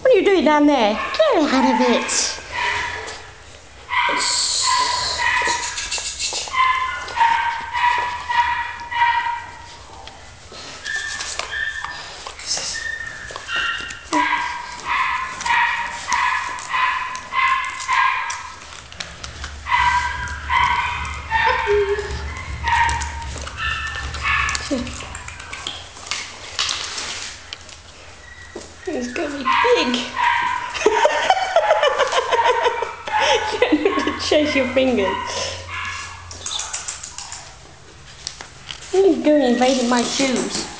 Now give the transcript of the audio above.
What are you doing down there? Get out of it. He's gonna be big. you need to chase your fingers. What are you doing invading my shoes?